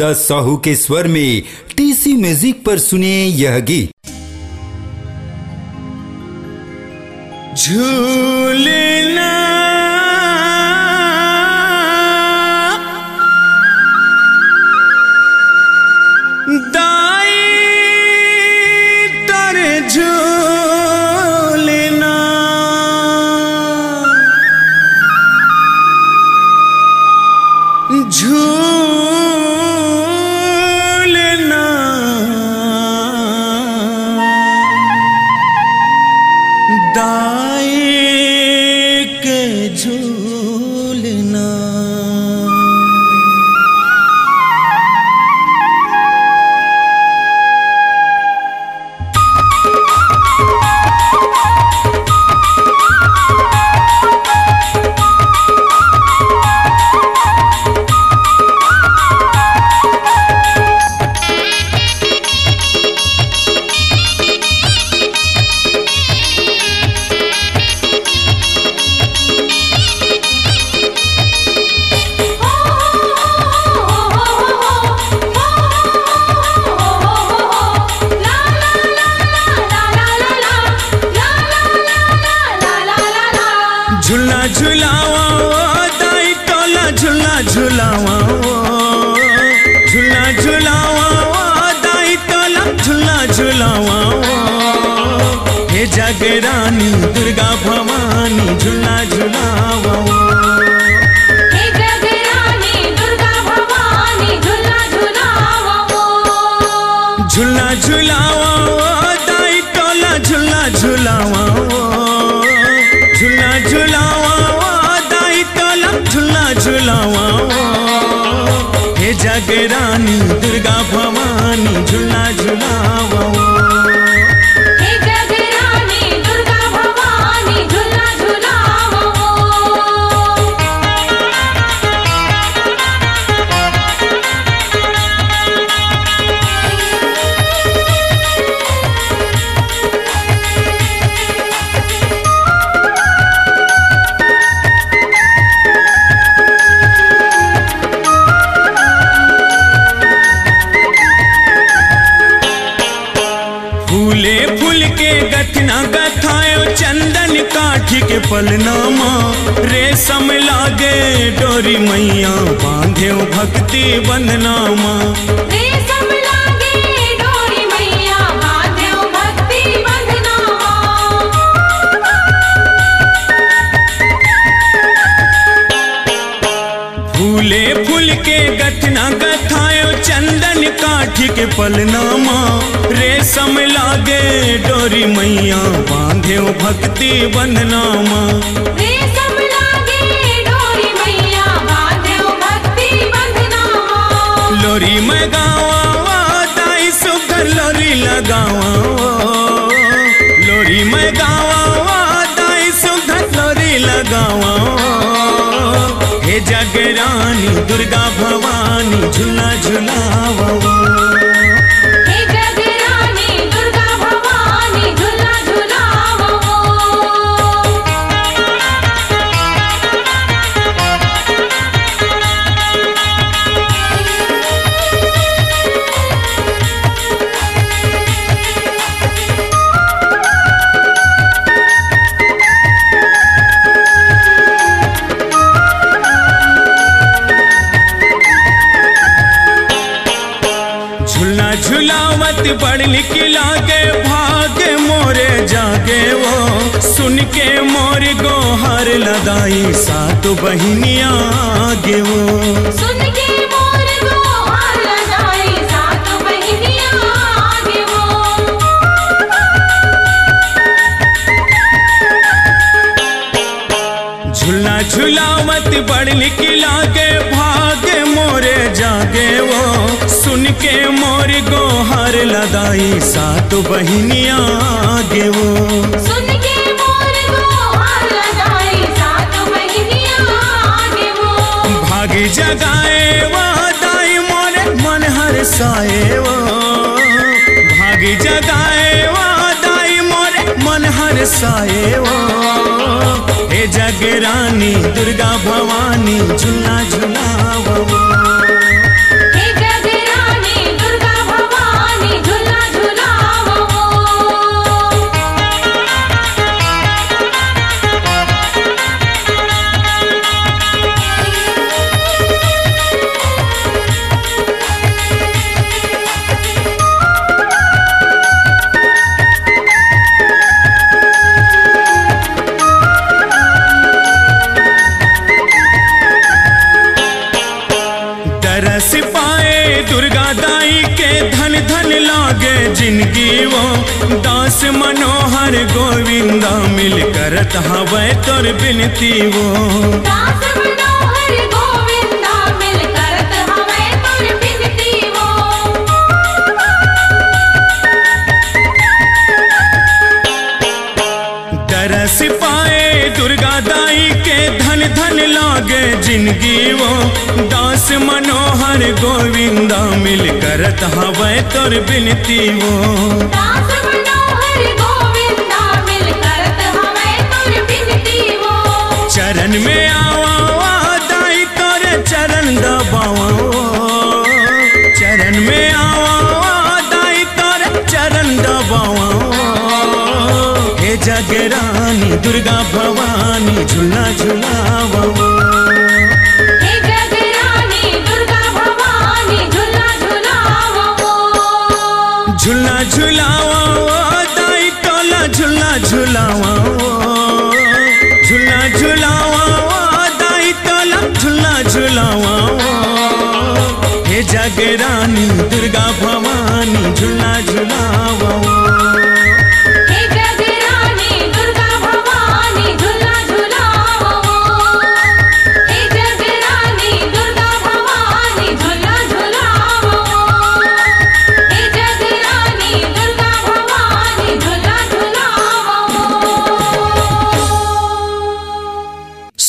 गोविंदा साहू के स्वर में टीसी म्यूज़िक पर सुने यह गीत। झूलना दाई तर झूलना दाई झुलावा हे जगरानी दुर्गा भवानी झूला झुलावा झूला झुलावा दाई टोला झूला झुलावा झूला झुलावा दाई टोला झूला झुलावा हे जगरानी दुर्गा भवानी पलनामा रेशम लागे डोरी मैया बांधे भक्ति बंदनामा के पलनामा रेशम लागे डोरी मैया बांधे भक्ति बंदनामा लोरी में गावा दाई सुगर लोरी लगावा लोरी में गावा दाई सुगर लोरी लगावा हे जगरानी दुर्गा भवानी झूला झुलावा झुलावत बड़ निकला के भागे मोरे जागे वो। सुन के मोर गोहर लगाई सात बहनिया आगे वो। सुन के मोर गोहार लगाई सात बहिनियाँ आगे वो। झूला झुलावत बड़ निकला के भागे मोरे जागे वो। सुन के मोर गोहर लगाई सात बहनिया आगे वो सुन के मोर गोहार लगाई सात बहिनियाँ आगे भागी जगाए वो दाई मोरे मन हर साए वो भागी जगाए वो दाई मोरे मन हर साए वो हे जगरानी दुर्गा भवानी झूला झुलावो जिनकी वो दास मनोहर गोविंदा मिलकर तहावे तोर बिनती वो। दास ज़िंदगी वो दास मनोहर गोविंद मिल करत हवे तोर बिनती वो दास मनोहर गोविंदा मिल करत हवे तुर बिनती वो चरण में आवा दाई तोरे चरण दबावा चरण में आवा दाई तोरे चरण दबावा हे जगरानी दुर्गा भवानी झूला झूलावा जगरानी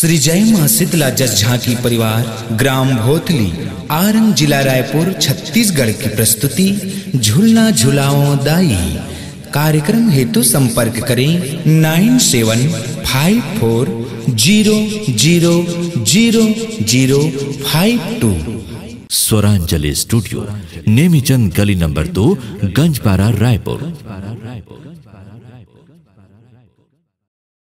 श्री जय माँ शीतला जस झांकी परिवार, ग्राम भोतली, आरंग जिला रायपुर, छत्तीसगढ़ की प्रस्तुति, झूलना झुलाओ दाई। कार्यक्रम हेतु संपर्क करें nine seven five four zero zero zero zero five two. Swaranjali studio, Nemichand गली नंबर दो गंजपारा रायपुर।